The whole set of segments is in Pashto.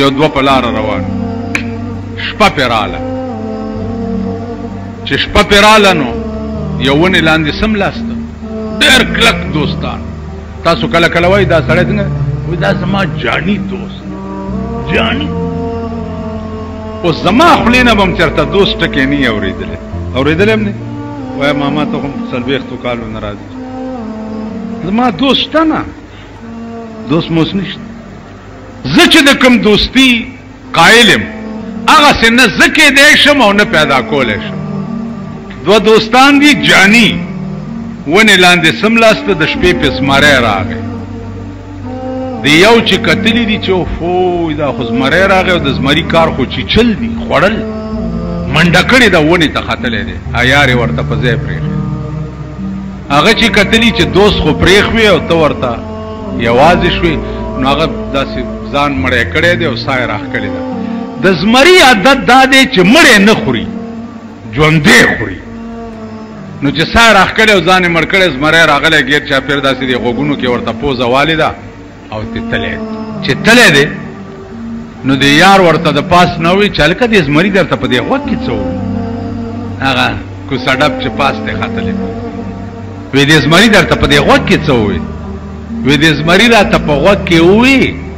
یو دو په لار روان شپه پراله چې شپه پراله نو یوونه لاندې سم لاسته ډېر کلک دوستان تاسو کله کله وای دا سړی څنګه وای دا زما جانی دوست جان او زما خلینا بم چرته دوست ټکی نه اوریدل اوریدل هم نه وای ماما ته هم سلويختو کالو ناراضي زما دوست نه دوست موس نشته زه چې د کوم دوستی قائلم هغه سنه زکه دې شم او نه پیدا کولې شم دو دوستان دي جانی ونه لاندې سملاسته د شپې په سماره راغی دی یو چې کتلی دي چې فو دا خو زمری راغی د زمری کار خو چې چل دي خوړل منډه کړې دا ونې ته ختلې دی ایار ورته په ځای پرېخ هغه چې کتلی چې دوست خو پرېخ وي او ته ورته یوازې شوې نو هغه داسې ځان مړی کړی دی او سای راخ کړی دی د زمری عادت دا دی چې مړی نه خوري ژوندې خوري نو چې ساه راخکړې او ځان یې مړ کړی زمری راغلی ګیر چاپیر داسې دی غوږونو کې ورته پوزه والې ده او تتلی چې تلی دی نو د یار ورته د پاس نه وي چې هلکه دې زمري درته په دې غوږ کې څه هغه کوسه ډب چې پاس دی ختلی وې دې زمري درته په دې غوږ کې څه ووي وې دې زمري راته په غوږ کې ووي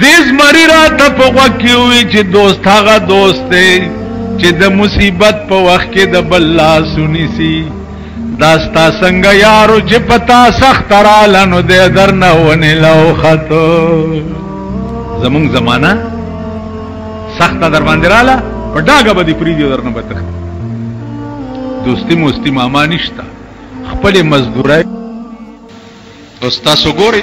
د زمري راته په غوږ کې ووي چې دوست هغه دوست دی چې د مصیبت په وخت کې د بل لاس ونیسي دا ستا څنګه یارو چې پتا سخت رااله نو دی درنه ونې لوختو زمونږ زمانه سخته در باندې رااله په ډاګه به دې پرېږدي او درنه به تښتي دوستي موستي ماما نشته خپلې مزدورۍ او ستاسو ګورئ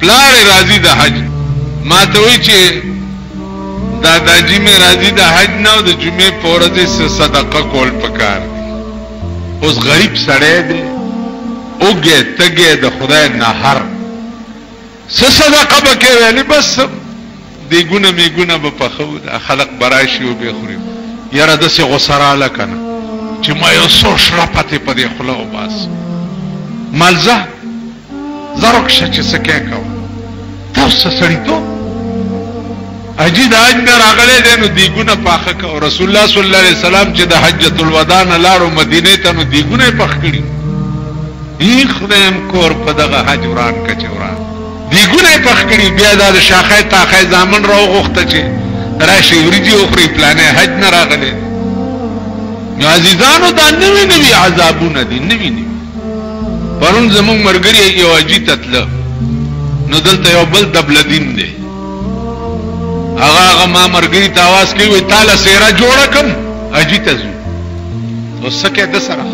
پلار راځي د حج ما ته وی چې داداجی مې راځي د حج نه او د جمعې په ورځ څه صدقه کول پکار دي اوس غریب سړی دی اوګه تګه د خدای نهر څه صدقه بکې ویلې بس دی ګونه می ګونه به پخو دا خلق براشي او به خوري یاره د سه غسرا لکنه چې ما یو سو شرپته په دې خلو باس ملزه زرک شه چې سکه کو تاسو سړی ته اجي د حج نه راغله ده نو دیګونه پاخه کو رسول الله صلی الله علیه وسلم چې د حجۃ الوداع نه لاړو مدینه ته نو دیګونه پخ کړی ای خدایم کور په دغه حج وران کچ وران دیګونه پخ کړی بیا د شاخه تاخه ځامن راو غوخته چې راشي ورجی او خري پلانې حج نه راغله نو عزیزانو دا نوی نوی عذابونه دي نوی نوی پرون زموږ مرګري یو اجی تتله نو دلته یو بل دبلدین دی هغه هغه ما مرګري ته आवाज کوي وي تعالی سیرا جوړه کم اجی ته ځو نو سکه د سره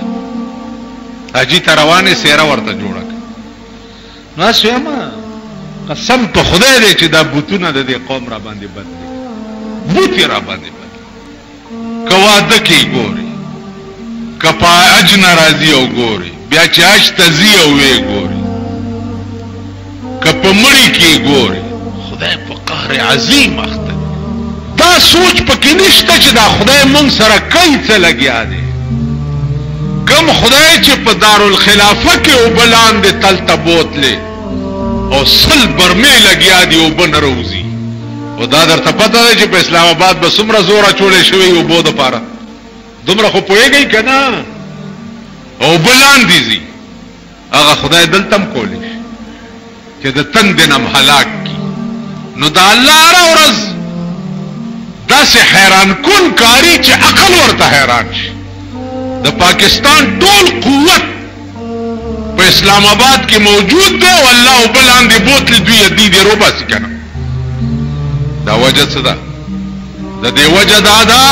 اجی ته روانه سیرا ورته جوړه کم نو سیما قسم په خدای دې چې دا بوتونه د دې قوم را باندې بد دي بوتي را باندې که واده کوي ګوري که په حج نه راځي او ګوري بیا چې حج ته ځي او وې ګوري که په مړي کې ګوري خدای په قهر عظیم اخته دا سوچ پکې نشته چې دا خدای مونږ سره کوي څه لګیا دی کم خدای چې په دارالخلافه کې او بلاندې تلته بوتلې او سل برمې لګیا دی او بنروزي او دا درته پته ده چې په اسلام آباد به څومره زور اچولی شوی او بو دپاره دومره خو پوهېږئ که نه او به لاندې ځي هغه خدای دلته هم کولی شي چې د تندې نه هم هلاک کړي نو د الله هره ورځ داسې حیران کن کاری چې عقل ورته حیران شي د پاکستان ټول قوت په اسلام آباد کې موجود دی او الله او بل اندې بوتل دوی دې دې روبا سي کنه دا وجه څه ده د دې وجه دا ده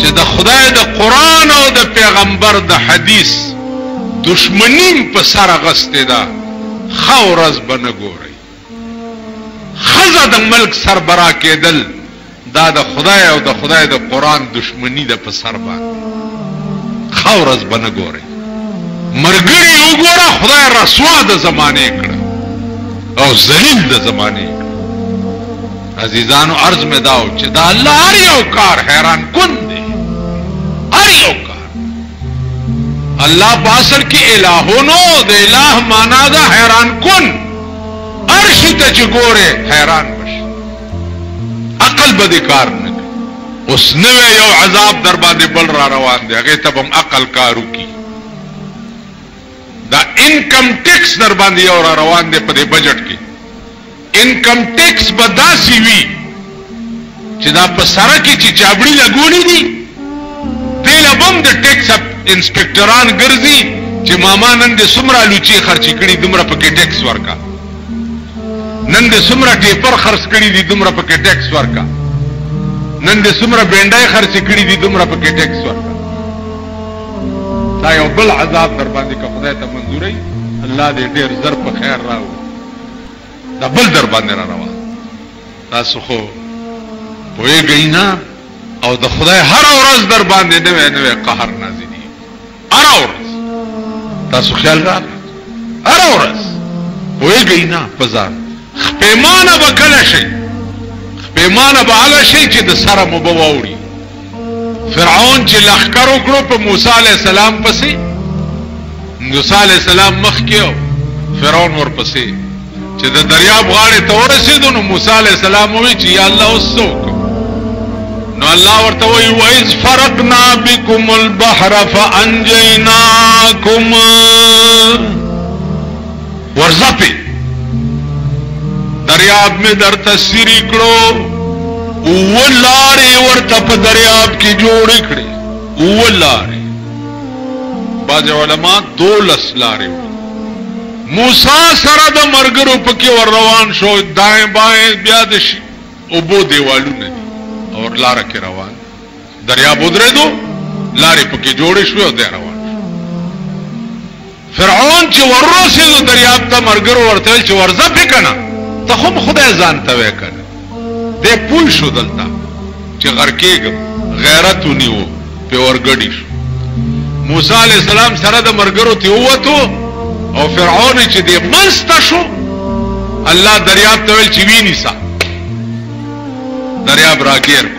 چې د خدای د قران او د پیغمبر د حدیث دشمنیم په سر غسته ده خورز بنګوري ښځه د ملک سربرا کیدل دا د خدای او د خدای د قران دښمنی ده په سر باندی ښه ورځ به نه ګورئ مرګړی وګوره خدای رسوا د زمانه کړه او ذلیل د زمانه عزیزانو عرض می داو چې دا الله هر یو کار حیران کن دی هر یو کار الله په اصل کې الہونو د الہ معنا ده حیران کن عرش ته چې ګوره حیران بشي عقل به دې کار نه کوي اوس نوې یو عذاب در باندې بل را روان دی هغه ته هم عقل کارو کی دا انکم ټیکس در باندې یو را روان دی په دې بجټ کې انکم ټیکس به داسی وی چی دا په سره کی چی چابړی لګولی دی دیله به هم د ټیکس انسپیکټران ګرځی چی ماما نن دی څومره الوچی خرچی کړی دومره پکی ټیکس ورکا نن دی څومره ټیپر خرڅ کړی دی دومره پکی ټیکس ورکا نن دی څومره بینډای خرڅ کړی دی دومره پکی ټیکس ورکا دا یو بل عذاب در باندې که خدای ته منظورای الله دې ډیر زر په خیر راو دا بل در باندې را روان تاسو خو پوهېږئ نه او د خدای هره ورځ در باندې نوی نوی قهر نازلي هره ورځ تاسو خیال راغی هره ورځ پوهېږئ نه په ځان خپېمانه به کله شئ خپېمانه به هغه شئ چې د سره مو به واوړي فرعون چې لخکر وکړو په موسی علی السلام پسې موسی علی السلام مخ کې او فرعون ورپسې چې د دریاب غاړې ته ورسېدو نو موسی علی السلام وی چې یا الله وسوک نو الله ورته وی وایز فرقنا بكم البحر فانجيناكم ورځپې دریاب مې درته سیری کړو اووه لارې ورته په دریاب کې جوړې کړې اووه لارې بعضې علما دولس لارې وړي موسی سره د مرګرو پکې ور روان شو دائیں بائیں بیا د اوبو دیوالونه دي اور لاره کې روان دریاب ودرېدو لارې پکې جوړې شوې او دی روان فرعون چې ورسېدو دریاب ته مرګرو ورته ویل چې ورځه پې کنه ته خو خدای ځان ته وې کنه دی پوه شو دلته چې غرکېږم غیرت ونیو په ورګډي شو موسی علی السلام سره د مرګرو ته ووتو او فرعون چې دی مست شو الله دریاب ته ویل چې ویني سا دریاب راګیر کو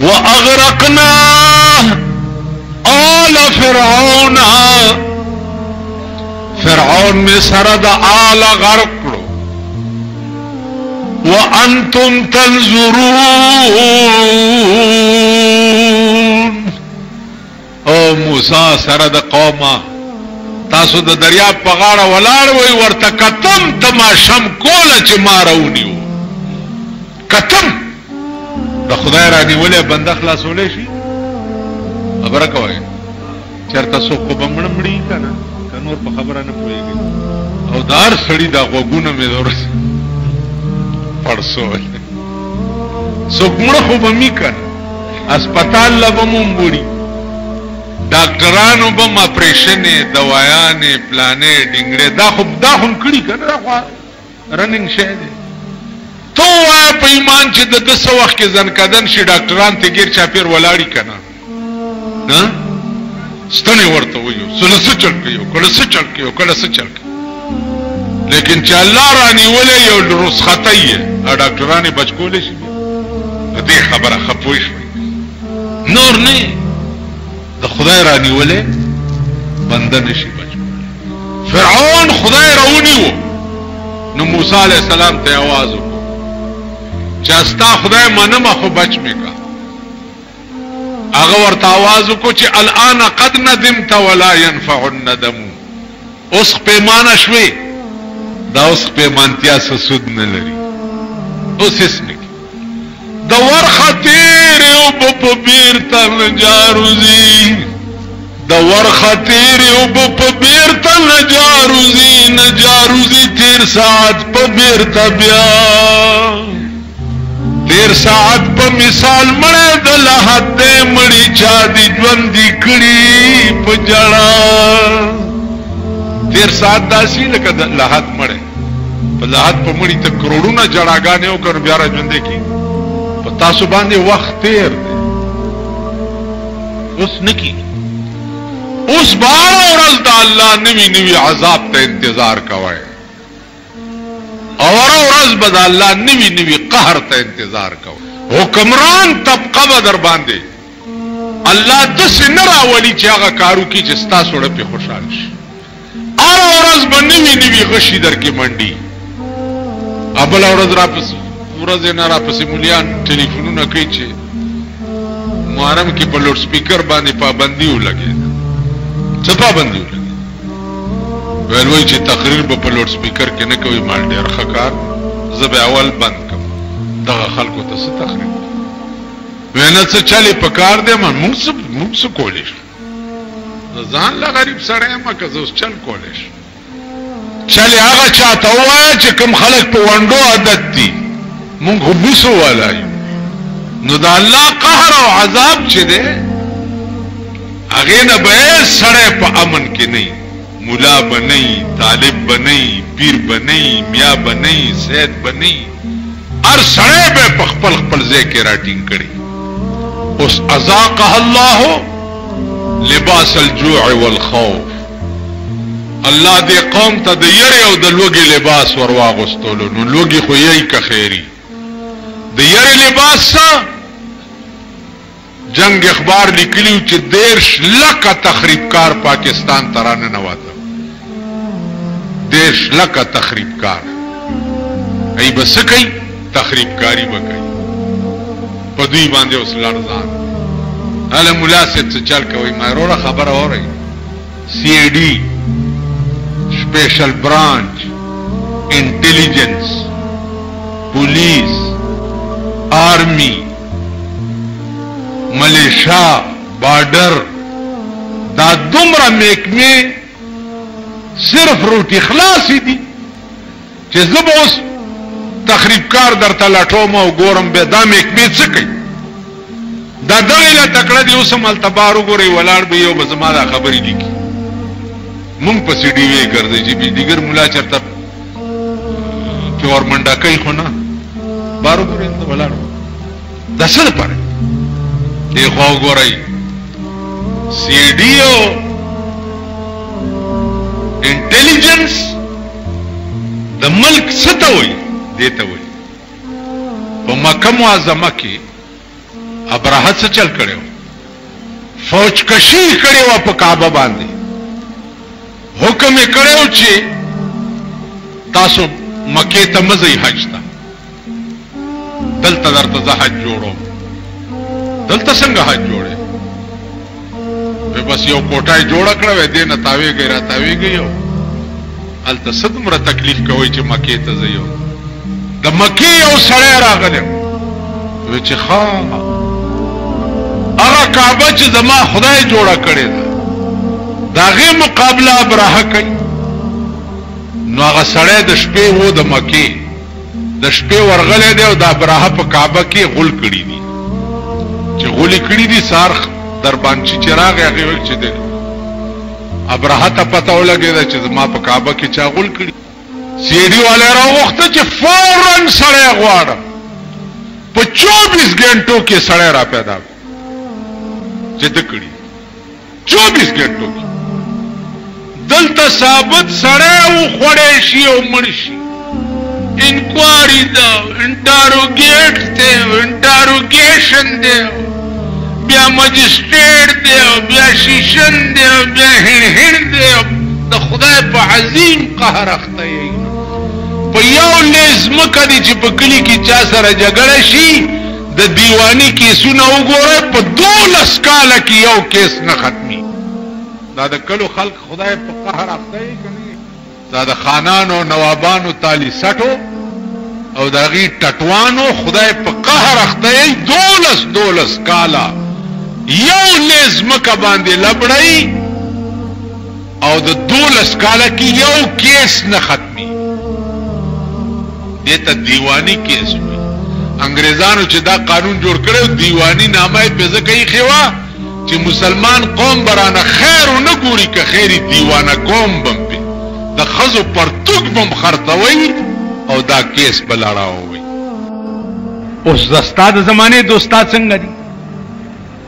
وَأَغْرَقْنَا آلَ فِرْعَوْنَ فرعون مِسْرَدَ آل غرق وانتم تنظرون او موسی سره د قومه تاسو د دریاب په غاړه ولاړ وئ ورته کتم تماشم کوله چې ما راونیو کتم د خدای رانیولې بنده خلاصولې شي خبره کوي چرته سو کو بمړ مړی کنه کنور په خبره نه پويږي او دار سړی دا غوګونه مې دورس پړسو سو مړ خو بمی کنه اسپتال له به مونږ وړي ډاکټرانو به مونږ اپریشنې دوايانې پلانې ډینګړې دا خو دا هم کړي که نه دا خو رننګ شی دی ته ووایه په ایمان چې د ده څه وخت کې ځنکدن شي ډاکټران ترې ګیر چاپېر ولاړي که نه نه ستنې ورته وایو څه له څه چل کوي کله څه چل کوي کله څه چل لیکن چې الله رانیولې یو رسخته یې او ډاکټرانې بچ کولی شي په دې خبره ښه پوه شوي نور نه د خدای رانیولې بنده نه شي بچ کولی فرعون خدای راونیو نو موسی علیه السلام ته آواز وکړو چې ستا خدای منمه خو بچ مې کا هغه ورته आवाज وکړو چې الان قد ندمت ولا ينفع الندم اوس پیمانه شوي دا اوس پیمانتیا څه سود نه لري اوس هیڅ نه کی د ورخه تیر او په بیر تن جاروزی د ورخه تیر او په بیر تن جاروزی نه جاروزی تیر ساعت په بیر تبیا تیر ساعت په مثال مړی د لحد دی مړی چا دی ژوندی کړی په جړا تیر ساعت داسی لکه د لحد مړی په لحد په مړی ته کروڑونه جړاګانې او کړو بیا را ژوندې کی په تاسو باندې وخت تیر دی اوس نکی اوس بار ورځ د الله نوی نوی عذاب ته انتظار کوي او هره ورځ به د الله نوي نوي قهر ته انتظار کوئ. حکمران طبقه به درباندې الله داسې نه راولي چې هغه کار وکړي چې ستا سړی پرې خوشحال شي. هره ورځ به نوي نوي غشي درکې منډي او بله ورځ راپسې ورځې نه راپسې ملیان ټلیفونونه کوي چې محرم کې په لوډ سپیکر باندې پابندي ولګېده. څه پابندي ولګېده؟ ویل وای چی تقریر به په لوډ سپیکر کې نه کوي مال ډیر ښه کار زه به اول بند کوم دغه خلکو ته څه تقریر وینا څه چلی په کار دی من موږ څه موږ څه کولی شو ځان لا غریب سره یم که زه اوس چل کولی شم چلی هغه چاته ووایه چې کوم خلک په ونډو عادت دي مونږ خو بوسو والا یو نو د الله قهر او عذاب چې دی هغه نه به سړی په امن کې نه مولا به نه طالب به نه پیر به نه میا به نه سید به نه هر سړی به په خپل خپل ځای کې راټینګ کړي اوس ازاقه الله لباس الجوع والخوف الله دې قوم ته د یرې او د لوږې لباس ور واغوستلو نو لوږي خو یی که خیری د یرې لباس څه جنګ اخبار لیکلیو چې دیرش لکه تخریبکار پاکستان ته راننوته دیرش لکه تخریبکار ای به څه کوي تخریبکاري به کوي په دوی باندې اوس لړزان هله ملا صاحب څه چل کوي ما وروره خبره اورئ سی آی ډي، سپیشل برانچ، انټیلیجنس، پولیس، آرمي، ملیشا، بارډر دا دومره میکمې صرف روټي خلاصې دي. چې زه به اوس تخریبکار درته لټوم او ګورم به دا محکمې څه کوي دا دغه لا تکړه دی اوس هم هلته بار وګورئ ولاړ به یو به زما دا خبرې لیکي مونږ پسې ډیوې ګرځي چې بجلیګر ملا چرته پیور منډه کوي خو نه بار وګورئ هلته ولاړ د څه لپاره دی خوا وګورئ سی ډي او انټیلیجنس د ملک څه ته وایي؟ دې ته وایي په مکه معظمه کې ابرهه څه چل کړی و فوج کشي یې کړې وه په کعبه باندې حکم یې کړی و چې تاسو مکې ته مه ځئ حج ته دلته درته زه حج جوړوم دلته څنګه حج جوړې په بس یو کوټای جوړ کړه وې دې نه تاوي غیر تاوي غيو الته صدمره تکلیف کوي چې مکه ته زيو د مکه یو سړی راغلی و چې ښا هغه کعبه چې زما خدای جوړه کړې ده دا غي مقابله ابراهه کوي نو هغه سړی د شپې وو د مکه د شپې ورغلی دی او د ابرهه په کعبه کې غول کړي دي چې غولي کړي دي سار دربانچي چې راغی هغه ویل چې دی ابرهه ته پته ولګېده چې زما په کعبه کې چا غول کړي سیډي والے راوغوښته چې فورن سړی غواړم په 24 غنټو کې سړی را پیدا چې د کړي چوبیس ګنټو کې دلته ثابت سړی وخوړی شي او مړ شي انکواری ده انټاروګیټ دی انټاروګیشن دی بیا مجسټریټ دی بیا شیشن دی بیا هین هین دی د خدای په عظیم قهر اخته یې په یو لیز مکه دي چې په کلی کې چا سره جګړه شي د دیواني کیسونه وګورئ په دولس کاله کې یو کیس نه ختمي دا د کلو خلق خدای په قهر اخته یې کني دا د خانانو نوابانو تالی سټو او دا غي ټټوانو خدای په قهر اخته یې دولس دولس کاله یو لیز مکه باندې لبړی او د دولس کاله کې یو کیس نه ختمي دته دیوانی کیس وي انګريزانو چې دا قانون جوړ کړو دیوانی نامه په ځکه یې خوا چې مسلمان قوم برانه خیر نه ګوري که خیری دیوانه قوم بم په د خزو پرتګ بم خرڅوي او دا کیس بلاړاوي اوس د استاد زمانه د استاد څنګه دي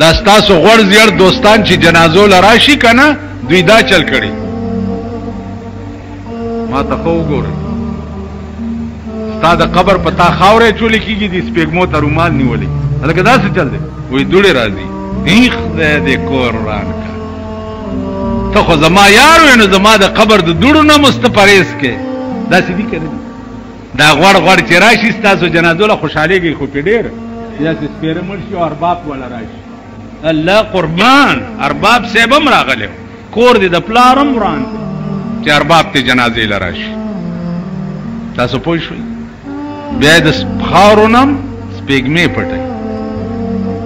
دا ستاسو غوړ زیړ دوستان چې جنازو لراشي کنه دوی دا چل کړي ما ته خو وګوره ستا د قبر په تا خاورې چولې کېږي د سپېږمو ته رومال نیولې هلکه داسې چل دی وایي دوړې راځي هیخ دی دې کور وران کړه ته خو زما یار وې نو زما د قبر د دوړو نه مستپرېز کې داسې دي که نه دا غوړ غوړ چې راشي ستاسو جنازو له خوشحالېږي خو پې ډېر چې داسې سپېره مړ شي او ارباب وله راشي الله قربان ارباب صاحب هم راغلی کور دې د پلار هم وران دی چې ارباب ته جنازې له راشي تاسو پوه شوئ بیا د خاورو نه هم سپېږمې پټوي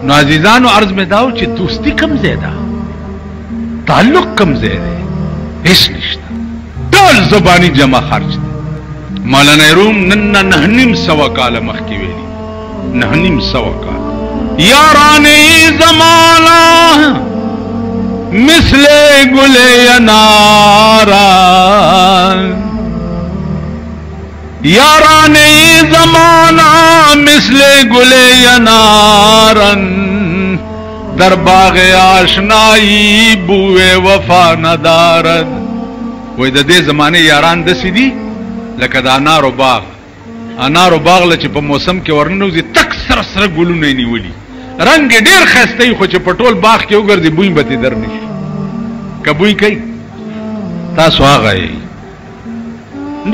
نو عزیزانو عرض مې دا و چې دوستي کوم ځای ده تعلق کوم ځای دی هېڅ نشته ټول زبانی جمع خرج دی مولانا روم نن نه نیم سوا کال مخکې ویلي نه نیم سوا کال یارانې زمانہ مثل گل انارا یاران ای زمانہ مثل گل ینارن در باغ آشنایی بو وفا ندارد وای د دې زمانه یاران د سیدی لکه د انارو باغ انارو باغ لچ په موسم کې ورننوزي تک سره سره ګلونه نیولي رنگ ډیر خسته خو چې پټول باغ کې وګرځي بوی به درنه کبوی کوي تاسو هغه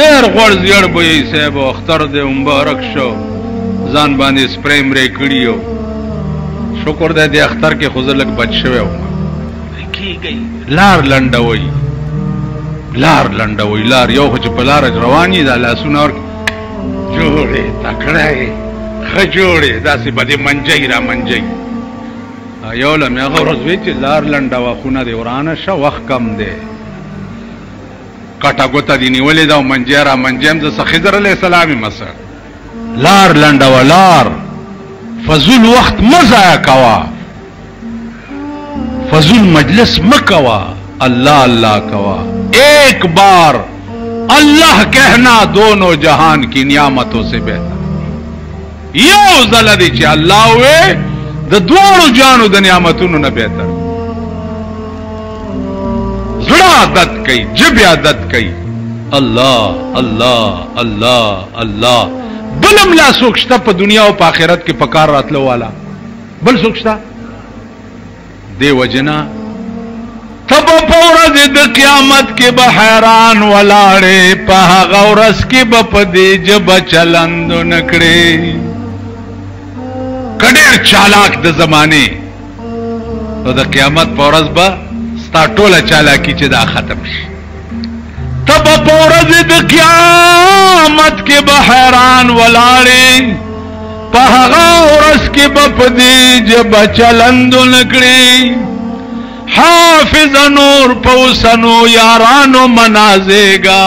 ډېر غوړ زیړ به یې صاحب اختر دې مبارک شو ځان باندې سپری مری کړي یو شکر دی د اختر کې خو زه لږ بچ شوی وم لار لنډه وای لار لنډه وای لار یو خو چې په لار روان یې دا لاسونه ورک جوړې تکړه یې ښه جوړې داسې به دې منجی را منجی یو له مې هغه ورځ وی چې لار لنډه وه خونه دې ورانه شه وخت کم دی کټه ګوته دې نیولې ده او منجی را منجی هم زه څه خضر علیه السلام یم څه لار لنډه وه لار فضول وخت مه ضایع کوه فضول مجلس مه کوه الله الله کوه ایک بار الله کہنا دونوں جہان کی نعمتوں سے بہتر یو ځل دی چې الله وې د دواړو جانو د نعمتونو نه بهتر زړه عادت کوي جب عادت کوي الله الله الله الله بلم لا سوکشته په دنیا او په آخرت کې پکار راتلو والا بل سوکشته دې وجنا ته په ورځ د قیامت کې به حیران ولاړې په هغه ورځ کې به په دې جبه چلند نه کړې کډیر چالاک د زمانه او د قیامت په ورځ به ستا ټوله چالاکی چې دا ختم شي ته به په ورځ د قیامت کې به حیران ولاړې په هغه ورځ کې به په دې ژبه چلند نه کړې حافظ نور په اوسنو یارانو منازېږه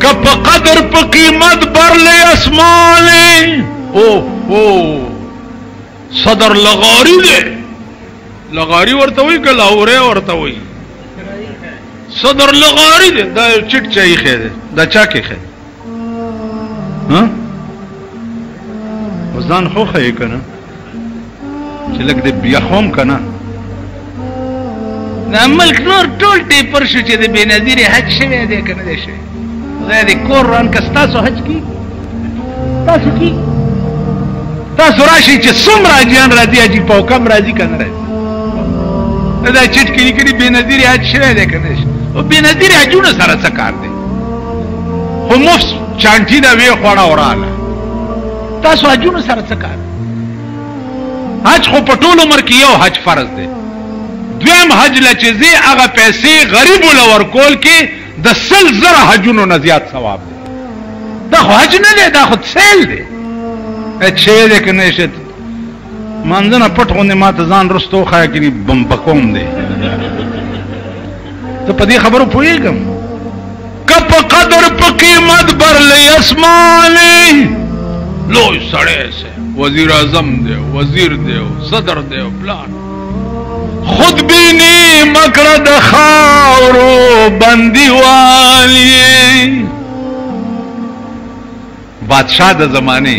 که په قدر په قیمت برل اسمان او او صدر لغاری دی لغاری ورته وی که لاوره ورته وی صدر لغاری دی دا چټ چای خې دی دا چا کې خې ها وزن خو خې کنه چې لګ دې بیا هم کنه د ملک نور ټول ټیپر شو چې د بنظیر حج شوی دی کنه دی شوی زه دې کور روان که ستاسو حج کی تاسو کی تاسو راشي چې څومره اجیان راځي اجي په کم راځي کنه راځي دا چټ کې لیکلي بنظیر حج شوی دی کنه شوی او بنظیر حجونه سره څه کار دی خو مفت چانټی دا وی خوړه وراله تاسو حجونو سره څه کار حج خو په ټول عمر کې یو حج فرض دی دویم حج لچې زی هغه پیسې غریب لور کول کې د سل زره حجونو نه زیات ثواب دی دا خو حج نه دی دا خو سیل دی چې دې کنه شت مانځنه پټ غوندې ما ته ځان رستو خای کې بم پکوم دی ته په دې خبرو پوهېږم که په قدر په قیمت برلی اسماني لوی سړی سه وزیر اعظم دی وزیر دی صدر دی پلان خود بینی مکر د خاورو بندیوالی بادشاہ د زمانه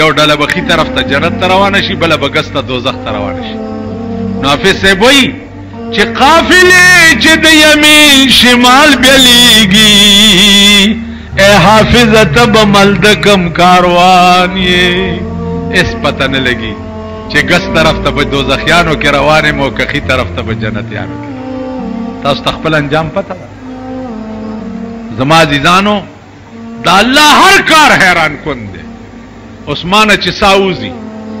یو ډله به خي طرف ته جنت ته روانه شي بله به ګس ته دوزخ ته روانه شي نو حافظ صاحب وایي چې قافلې چې د یمین شمال بلیږي اے حافظ تب مل د کم کاروان یې اس پته نه لګي چې ګس طرف ته به دوزخیانو کې روانې مو کخي طرف ته به جنتیانو کې تاسو تخپل انجام پته زما عزیزانو د الله هر کار حیران کن دی عثمانه چې ساوزی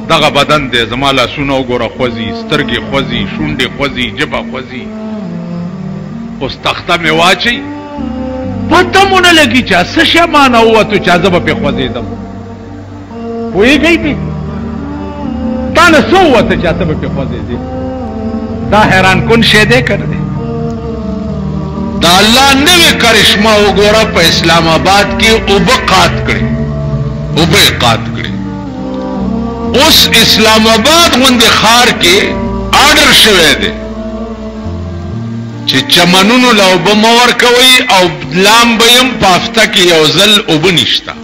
دغه بدن دی زما لاسونه وګوره خوځي سترګې خوځي شونډې خوځي ژبه خوځي اوس تخته مې واچي پته مو نه لګي چې څه شی مانه ووتو چې زه به پې خوځېدم وی گئی پی تانه سو وته چاته به خوځې دي دا حیران کن شه دې کړ دې دا الله نوې کرشمه وګوره په اسلام آباد کې او بقات کړي او بقات کړي اوس اسلام آباد غوندې خار کې آرډر شوه دې چې چمنونو لا وب مور کوي او لام بیم پافته کې یو ځل وب نشتا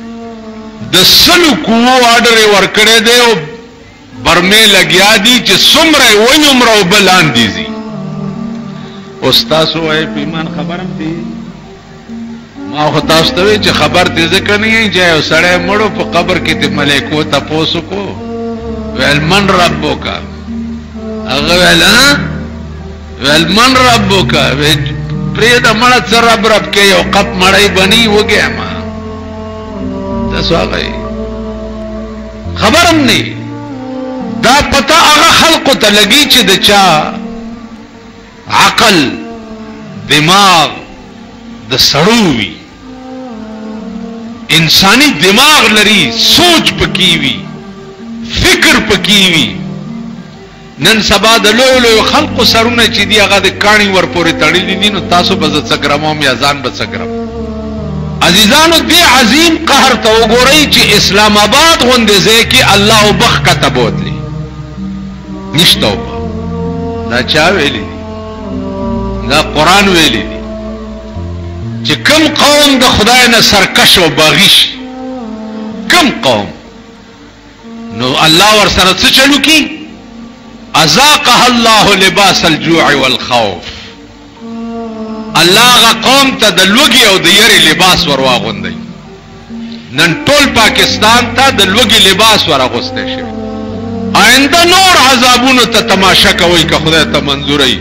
د سلو قوو آرډر یې ورکړی دی او برمې لګیا دي چې څومره یې وایي هومره اوبه لاندې ځي. اوس ستاسو وایې په ایمان خبر هم دی؟ ما خو تاسو ته وایي چې خبر دې ځکه نه یې چې یو سړی مړو په قبر کې د ملایکو تپوس وکړو ویل من ربک هغه ویل ویل من ربک وی پرید مړه څه رب رب کې یو قپ مړی بنی وګیا ما تاسو هغه خبرم نه دا پتا هغه خلق ته لګی چې د چا عقل دماغ د سړو وی انسانی دماغ لري سوچ پکې وی فکر پکې وی نن سبا د لویو لویو خلقو سرونه چې دي هغه د کاڼي ور پورې تړلي دي نو تاسو به زه څه ګرموم یا ځان به څه ګرم عزیزانو دې عظیم قهر ته وګورئ چې اسلام آباد غوندې ځای کې الله وبخ کته بوتلی نشته وبه دا چا ویلي دي دا قرآن ویلي دي چې کم قوم د خدای نه سرکش او باغی شي کم قوم نو الله ورسره څه چلو کی ازاقه الله لباس الجوع والخوف الله غ قوم ته د لوګي او د یری لباس ورواغوندي نن ټول پاکستان ته د لوګي لباس ورغوسته شي آینده نور عذابونو ته تماشا کوي که خدای ته منظوري